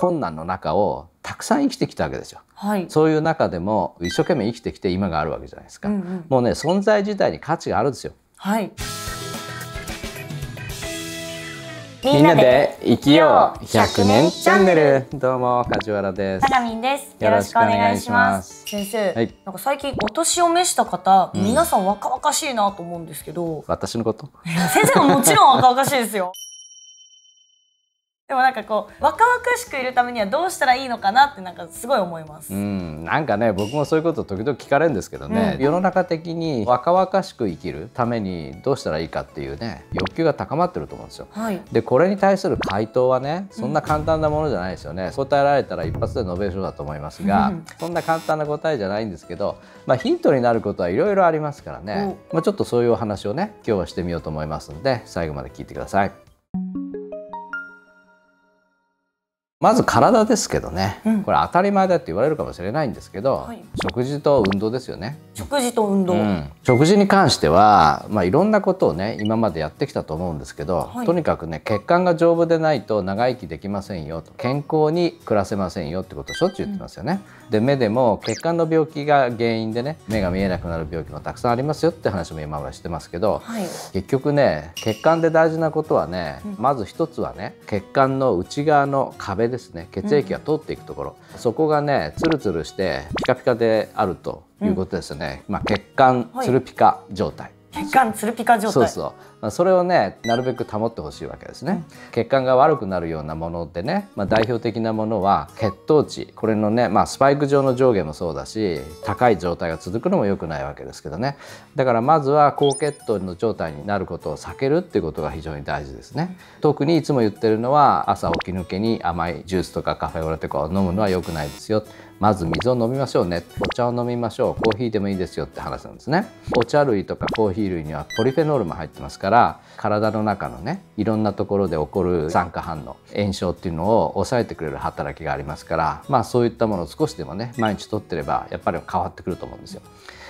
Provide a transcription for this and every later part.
困難の中をたくさん生きてきたわけですよ。はい。そういう中でも一生懸命生きてきて今があるわけじゃないですか。うんうんもうね存在自体に価値があるんですよ。はい。みんなで生きよう100年チャンネルどうも梶原ですタ。ガミンです。よろしくお願いします先生、はいなんか最近お年を召した方、うん皆さん若々しいなと思うんですけど、私のこと？先生ももちろん若々しいですよ。でもなんかこう若々しくいるためにはどうしたらいいのかなってなんかすごい思います。うん、なんかね僕もそういうこと時々聞かれるんですけどね、うん世の中的に若々しく生きるためにどうしたらいいかっていうね欲求が高まってると思うんですよ。はい。でこれに対する回答はねそんな簡単なものじゃないですよね、答えられたら一発でノーベル賞だと思いますが、うんそんな簡単な答えじゃないんですけど、まあ、ヒントになることはいろいろありますからね、まあ、ちょっとそういうお話をね今日はしてみようと思いますので最後まで聞いてください。まず体ですけどね、うんこれ当たり前だって言われるかもしれないんですけど、はい食事と運動ですよね。食事と運動。うん食事に関しては、まあ、いろんなことをね今までやってきたと思うんですけど、はいとにかくね血管が丈夫でないと長生きできませんよと健康に暮らせませんよってことをしょっちゅう言ってますよね。で目でも血管の病気が原因でね目が見えなくなる病気もたくさんありますよって話も今までしてますけど、はい。結局ね血管で大事なことはね、うんまず一つはね血管の内側の壁ですね。血液が通っていくところ、そこがねツルツルしてピカピカであるということですよね、まあ、血管はい。ツルピカ状態、血管ツルピカ状態。そうそう。まあそれをねなるべく保ってほしいわけですね、血管が悪くなるようなものでね、まあ、代表的なものは血糖値。これのね、まあ、スパイク状の上下もそうだし高い状態が続くのも良くないわけですけどね。だからまずは高血糖の状態になることを避けるっていうことが非常に大事ですね。特にいつも言ってるのは朝起き抜けに甘いジュースとかカフェオレとかを飲むのは良くないですよ。まず水を飲みましょうね。お茶を飲みましょう。コーヒーでもいいですよって話なんですね。お茶類とかコーヒー類にはポリフェノールも入ってますからから体の中のねいろんなところで起こる酸化反応炎症っていうのを抑えてくれる働きがありますからまあそういったものを少しでもね毎日とってればやっぱり変わってくると思うんですよ。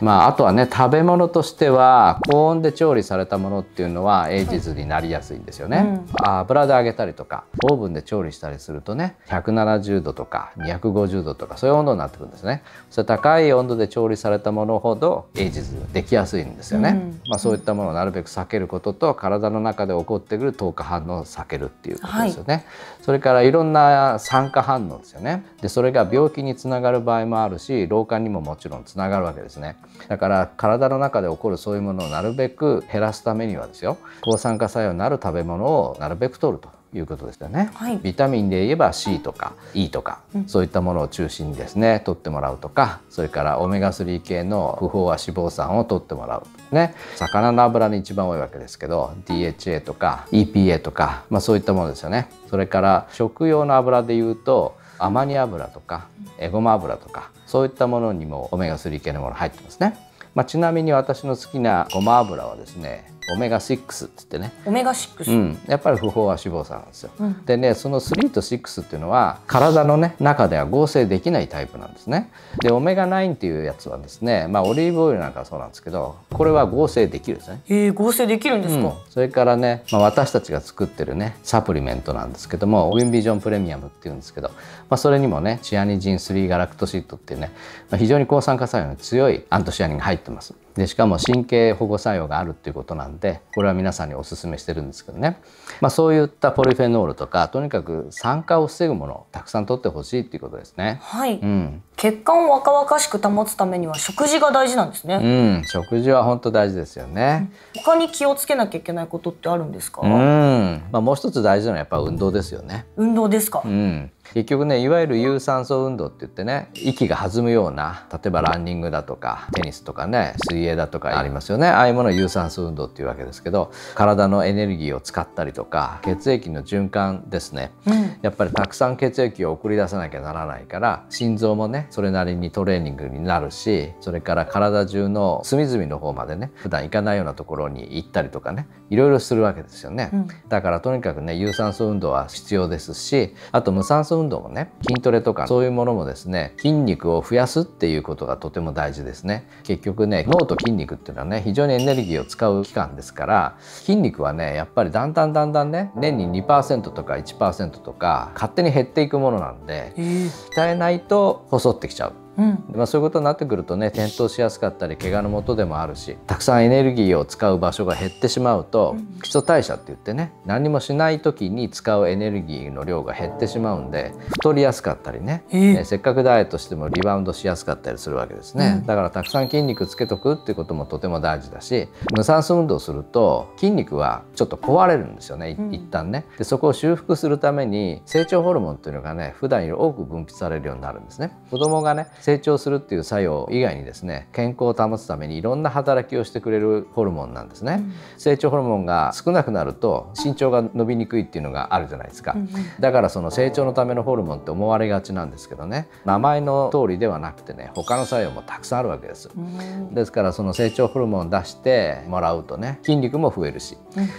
まあ、あとはね食べ物としては高温で調理されたものっていうのはエイジズになりやすいんですよね、油で揚げたりとかオーブンで調理したりするとね170度とか250度とかそういう温度になってくるんですね。それ高い温度で調理されたものほどエイジズできやすいんですよね、うん。まあ、そういったものをなるべく避けることと体の中で起こってくる糖化反応を避けるっていうことですよね、それからいろんな酸化反応ですよね。でそれが病気につながる場合もあるし老化にももちろんつながるわけですねだから体の中で起こるそういうものをなるべく減らすためにはですよ抗酸化作用になる食べ物をなるべく摂るということですよね、はい。ビタミンで言えば C とか E とか、うん。そういったものを中心にですね取ってもらうとかそれからオメガ3系の不飽和脂肪酸を取ってもらうね。魚の油に一番多いわけですけど DHA とか EPA とか、まあ、そういったものですよね。それから食用の油で言うとアマニ油とかエゴマ油とかそういったものにもオメガ3系のもの入ってますね、まあ、ちなみに私の好きなごま油はですねオメガ6っつってねオメガ6。うん、やっぱり不飽和脂肪酸なんですよ。うんでねその3と6っていうのは体のね中では合成できないタイプなんですね。でオメガ9っていうやつはですねまあオリーブオイルなんかはそうなんですけどこれは合成できるんですね。えー、合成できるんですうんか。それからね、まあ、私たちが作ってるねサプリメントなんですけどもウィンビジョンプレミアムっていうんですけど、まあ、それにもねチアニジン3ガラクトシートっていうね、まあ、非常に抗酸化作用の強いアントシアニンが入ってますでしかも神経保護作用があるっていうことなんでこれは皆さんにお勧めしてるんですけどね、まあ、そういったポリフェノールとかとにかく酸化を防ぐものをたくさん取ってほしいっていうことですね。はい。うん、血管を若々しく保つためには食事が大事なんですね。うん、食事は本当大事ですよね。他に気をつけなきゃいけないことってあるんですか？うん、まあ、もう一つ大事なのはやっぱ運動ですよね。運動ですか？うん、結局ねいわゆる有酸素運動って言ってね息が弾むような例えばランニングだとかテニスとかね水泳だとかありますよねああいうものを有酸素運動っていうわけですけど体のエネルギーを使ったりとか血液の循環ですねうん。やっぱりたくさん血液を送り出さなきゃならないから心臓もねそれなりにトレーニングになるしそれから体中の隅々の方までね普段行かないようなところに行ったりとかねいろいろするわけですよね。うん。だからとにかくね有酸素運動は必要ですしあと無酸素運動もね筋トレとかそういうものもですね筋肉を増やすっていうことがとても大事ですね。結局ね脳と筋肉っていうのはね非常にエネルギーを使う器官ですから筋肉はねやっぱりだんだんだんだんね年に2%とか1%とか勝手に減っていくものなんで鍛えないと細ってきちゃう。うん、まあ、そういうことになってくるとね転倒しやすかったり怪我のもとでもあるしたくさんエネルギーを使う場所が減ってしまうと、うん、基礎代謝って言ってね何もしない時に使うエネルギーの量が減ってしまうんで太りやすかったりね、えせっかくダイエットしてもリバウンドしやすかったりするわけですね、うん、だからたくさん筋肉つけとくっていうこともとても大事だし無酸素運動すると筋肉はちょっと壊れるんですよね、うん、一旦ね。でそこを修復するために成長ホルモンっていうのがね普段より多く分泌されるようになるんですね。子供がね成長するっていう作用以外にですね健康を保つためにいろんな働きをしてくれるホルモンなんですね、うん、成長ホルモンが少なくなると身長が伸びにくいっていうのがあるじゃないですか、うん、だからその成長のためのホルモンって思われがちなんですけどね。名前の通りではなくてね他の作用もたくさんあるわけです、うん、ですからその成長ホルモンを出してもらうとね筋肉も増えるし、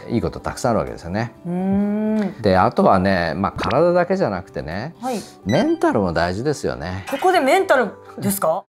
いいことたくさんあるわけですよね。であとはねまあ体だけじゃなくてね、はい、メンタルも大事ですよね。ここでメンタルですか？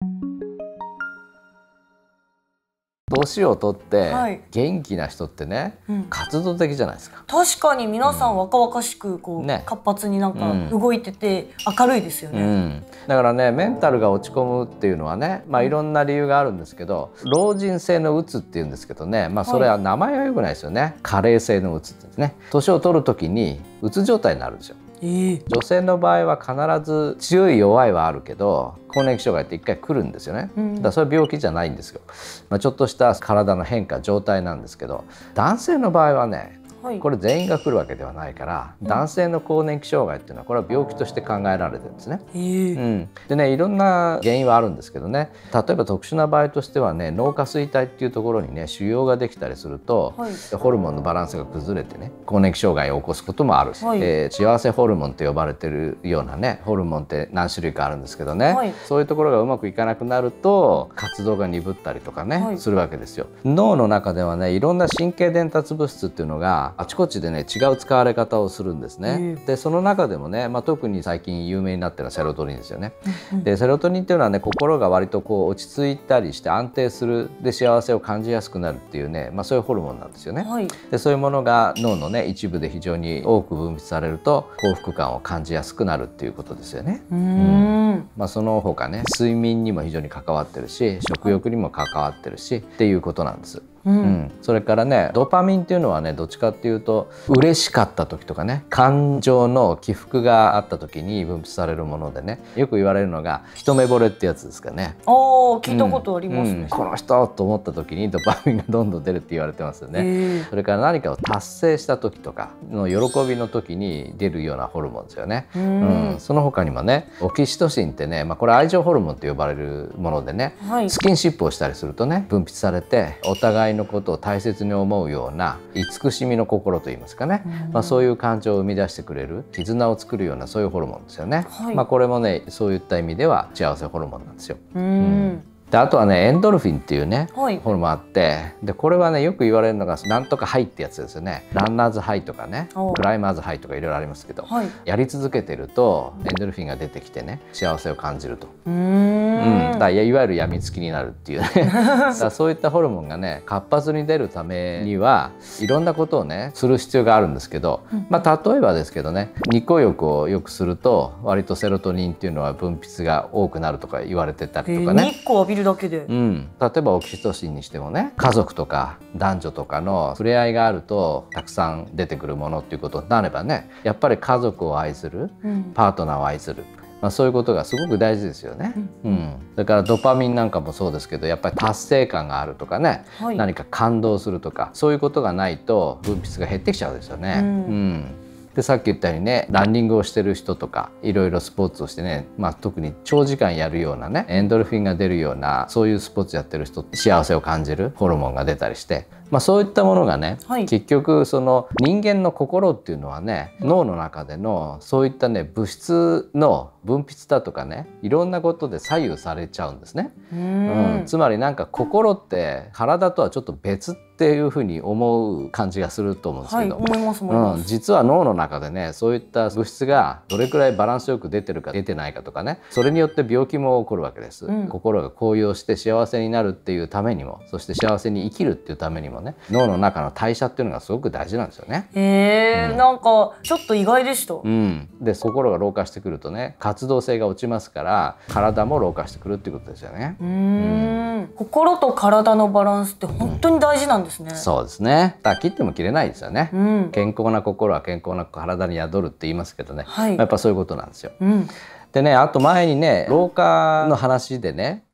年を取って元気な人ってね、はい、活動的じゃないですか。確かに皆さん若々しくこう、ね、活発になんか動いてて明るいですよね、うん、だからねメンタルが落ち込むっていうのはねまあいろんな理由があるんですけど老人性のうつっていうんですけどねまあそれは名前はよくないですよね、はい、加齢性のうつってですね。年を取る時にうつ状態になるんですよえー、女性の場合は必ず強い弱いはあるけど更年期障害って一回来るんですよね、うん、だからそれは病気じゃないんですよ、まあ、ちょっとした体の変化状態なんですけど男性の場合はねはい、これ全員が来るわけではないから、うん、男性の更年期障害っていうのはこれは病気として考えられてるんですね。うん、でねいろんな原因はあるんですけどね。例えば特殊な場合としてはね脳下垂体っていうところにね腫瘍ができたりすると、はい、ホルモンのバランスが崩れてね更年期障害を起こすこともあるし、はい、えー、幸せホルモンと呼ばれてるようなねホルモンって何種類かあるんですけどね、はい、そういうところがうまくいかなくなると活動が鈍ったりとかね、するわけですよ。脳の中ではねいろんな神経伝達物質っていうのがあちこちでね違う使われ方をするんですね。でその中でもね、まあ、特に最近有名になってるのはセロトニンですよね。でセロトニンっていうのはね心が割とこう落ち着いたりして安定するで幸せを感じやすくなるっていうね、まあ、そういうホルモンなんですよね。はい、でそういうものが脳のね一部で非常に多く分泌されると幸福感を感じやすくなるっていうことですよね。うん、まあ、その他ね睡眠にも非常に関わってるし食欲にも関わってるしっていうことなんです。うん、うん、それからねドパミンっていうのはねどっちかっていうと嬉しかった時とかね感情の起伏があった時に分泌されるものでねよく言われるのが一目惚れってやつですかね。あ聞いたことありますね、うん。うん、この人と思った時にドパミンがどんどん出るって言われてますよね。それから何かを達成した時とかの喜びの時に出るようなホルモンですよね。うん。その他にもねオキシトシンってね、まあ、これ愛情ホルモンと呼ばれるものでね、はい、スキンシップをしたりするとね分泌されてお互いのことを大切に思うような慈しみの心といいますかね、まあ、そういう感情を生み出してくれる絆を作るようなそういうホルモンですよね、はい、まあ、これもねそういった意味では幸せホルモンなんですよ。うんであとはねエンドルフィンっていうね、はい、ホルモンあってでこれはねよく言われるのがなんとかハイってやつですよね。ランナーズハイとかねクライマーズハイとかいろいろありますけど、はい、やり続けてるとエンドルフィンが出てきてね幸せを感じると。うん。だいわゆる病みつきになるっていうね。だそういったホルモンがね活発に出るためにはいろんなことをねする必要があるんですけど、まあ、例えばですけどね日光浴をよくすると割とセロトニンっていうのは分泌が多くなるとか言われてたりとかね。日光浴びるだけで、うん、例えばオキシトシンにしてもね家族とか男女とかの触れ合いがあるとたくさん出てくるものっていうことになればねやっぱり家族を愛する、パートナーを愛する。まあ、そういうことがすごく大事ですよね、うん、うん、それからドパミンなんかもそうですけどやっぱり達成感があるとかね、はい、何か感動するとかそういうことがないと分泌が減ってきちゃうんですよね。うん、うんでさっき言ったようにねランニングをしてる人とかいろいろスポーツをしてね、まあ、特に長時間やるようなねエンドルフィンが出るようなそういうスポーツやってる人幸せを感じるホルモンが出たりしてまあ、そういったものがね、はい。結局その人間の心っていうのはね脳の中でのそういったね物質の分泌だとかねいろんなことで左右されちゃうんですね。ううん。んつまりなんか心って体とはちょっと別っていうふうに思う感じがすると思うんですはいけど、思います思いうん、実は脳の中でねそういった物質がどれくらいバランスよく出てるか出てないかとかねそれによって病気も起こるわけです、うん。心が高揚して幸せになるっていうためにもそして幸せに生きるっていうためにもね脳の中の代謝っていうのがすごく大事なんですよね。へえ、うん。なんかちょっと意外でした、うん、で心が老化してくるとね活動性が落ちますから体も老化してくるっていうことですよね。うーん心と体のバランスって本当に大事なんですね。そうですね。だ切っても切れないですよね。うん。健康な心は健康な体に宿るって言いますけどね、はいやっぱそういうことなんですよ。うん。でねあと前にね老化の話でね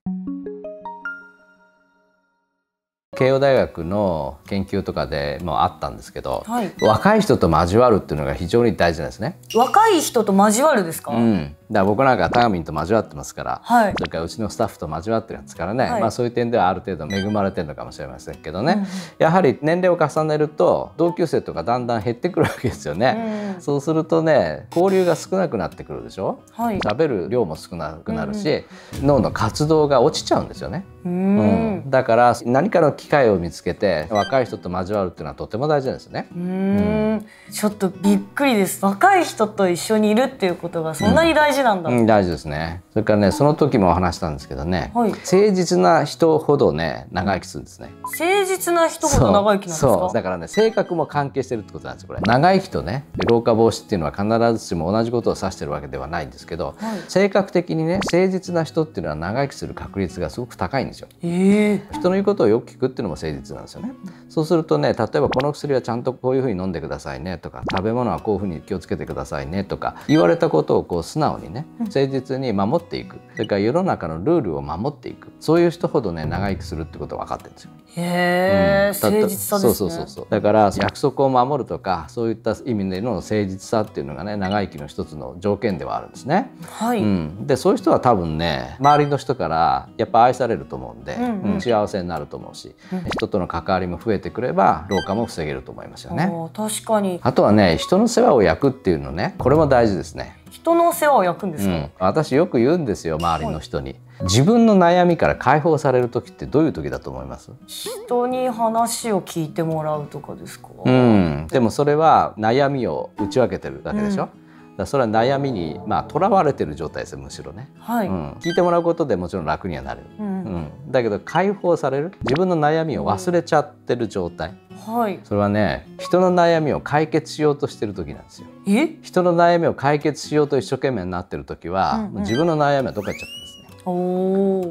慶応大学の研究とかでもあったんですけど、はい。若い人と交わるっていうのが非常に大事なんですね。若い人と交わるですか？うん、だ僕なんかタガミンと交わってますから、はいそれからうちのスタッフと交わってるんですからね、はいまあそういう点ではある程度恵まれてるのかもしれませんけどね、うんうんやはり年齢を重ねると同級生とかだんだん減ってくるわけですよね。うんそうするとね交流が少なくなってくるでしょ？はい。喋る量も少なくなるし、脳の活動が落ちちゃうんですよね、うんん。だから何かの機会を見つけて若い人と交わるっていうのはとても大事なんですよね。うーん。ちょっとびっくりです。若い人と一緒にいるっていうことがそんなに大事なんだ。うん、大事ですね。それからねその時もお話したんですけどね、はい。誠実な人ほどね長生きするんですね。誠実な人ほど長生きなんですか？そう。そうだからね性格も関係してるってことなんですよこれ。長生きとね老化防止っていうのは必ずしも同じことを指してるわけではないんですけど、はい。性格的にね誠実な人っていうのは長生きする確率がすごく高いんですよ。ええ人の言うことをよく聞くっていうのも誠実なんですよね。そうするとね例えばこの薬はちゃんとこういうふうに飲んでくださいねとか食べ物はこういうふうに気をつけてくださいねとか言われたことをこう素直にね誠実に守っていく。それから世の中のルールを守っていく。そういう人ほどね長生きするってことが分かってるんですよ。へえ、うん。誠実さですね。そうそうそうだから約束を守るとかそういった意味での誠実さっていうのがね長生きの一つの条件ではあるんですね、はい。うん、でそういう人は多分ね周りの人からやっぱ愛されると思うんで、うんうん。うん幸せになると思うし、うん。人との関わりも増えてくれば老化も防げると思いますよね。確かに。あとはね人の世話を焼くっていうのねこれも大事ですね人の世話を焼くんですか。うん、私よく言うんですよ周りの人に、自分の悩みから解放される時ってどういう時だと思います？人に話を聞いてもらうとかですか？うん、でもそれは悩みを打ち分けてるだけでしょ、うんだそれは悩みにまあとらわれてる状態ですよむしろね、はい。うん、聞いてもらうことでもちろん楽にはなる、う。うんん、だけど解放される自分の悩みを忘れちゃってる状態はい。それはね人の悩みを解決しようとしてる時なんですよえ？人の悩みを解決しようと一生懸命になってる時は、うんうん自分の悩みはどっか行っちゃって。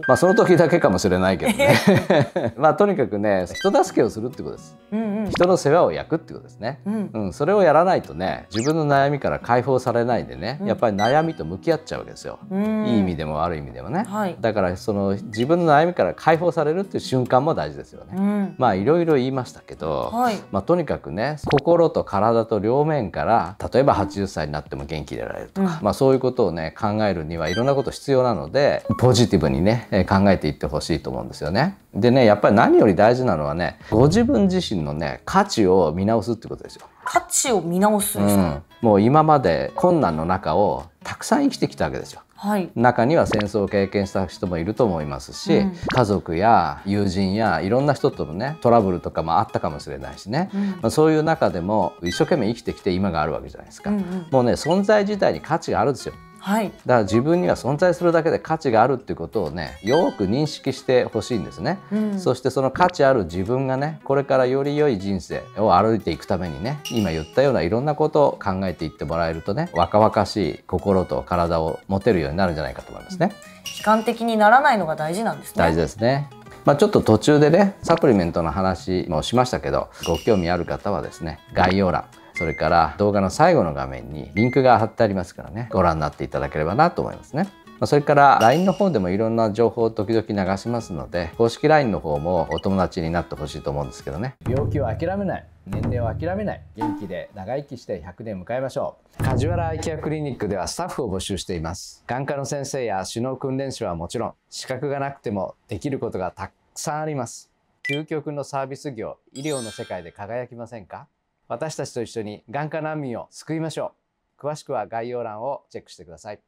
まあその時だけかもしれないけどね。まあとにかくね人助けをするってことです。うんうん。人の世話を焼くってことですね。うん。うん、それをやらないとね自分の悩みから解放されないでね、うん。やっぱり悩みと向き合っちゃうわけですよ、うん。いい意味でも悪い意味でもね、はい。だからその自分の悩みから解放されるっていう瞬間も大事ですよね、うん。まあいろいろ言いましたけど、はい。まあ、とにかくね心と体と両面から例えば80歳になっても元気でいられるとか、うん。まあ、そういうことをね考えるにはいろんなこと必要なのでポジティブにねえー考えていってほしいと思うんですよね。でねやっぱり何より大事なのはねご自分自身のね価値を見直すってことですよ。価値を見直す。うん、もう今まで困難の中をたくさん生きてきたわけですよ。はい。中には戦争を経験した人もいると思いますし、うん家族や友人やいろんな人とのねトラブルとかもあったかもしれないしね、うんまあ、そういう中でも一生懸命生きてきて今があるわけじゃないですか、うんうんもうね存在自体に価値があるんですよはい。だから自分には存在するだけで価値があるっていうことをねよく認識してほしいんですね、うんそしてその価値ある自分がねこれからより良い人生を歩いていくためにね今言ったようないろんなことを考えていってもらえるとね若々しい心と体を持てるようになるんじゃないかと思いますね。悲観的にならないのが大事なんですね。大事ですね。まあ、ちょっと途中でねサプリメントの話もしましたけどご興味ある方はですね概要欄それから動画の最後の画面にリンクが貼ってありますからね。ご覧になっていただければなと思いますね。それから LINE の方でもいろんな情報を時々流しますので公式 LINE の方もお友達になってほしいと思うんですけどね。病気を諦めない。年齢を諦めない。元気で長生きして100年迎えましょう。梶原アイケアクリニックではスタッフを募集しています。眼科の先生や首脳訓練士はもちろん資格がなくてもできることがたくさんあります。究極のサービス業医療の世界で輝きませんか？私たちと一緒に眼科難民を救いましょう。詳しくは概要欄をチェックしてください。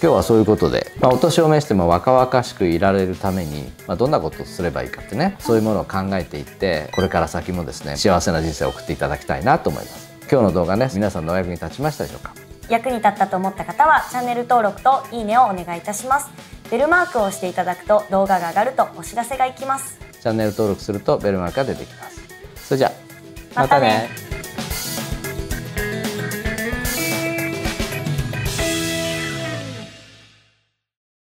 今日はそういうことで、まあ、お年を召しても若々しくいられるために、まあ、どんなことをすればいいかってねそういうものを考えていってこれから先もですね幸せな人生を送っていただきたいなと思います。今日の動画ね皆さんのお役に立ちましたでしょうか？役に立ったと思った方はチャンネル登録といいねをお願いいたします。ベルマークを押していただくと動画が上がるとお知らせがいきます。チャンネル登録するとベルマークが出てきます。それじゃあまたね。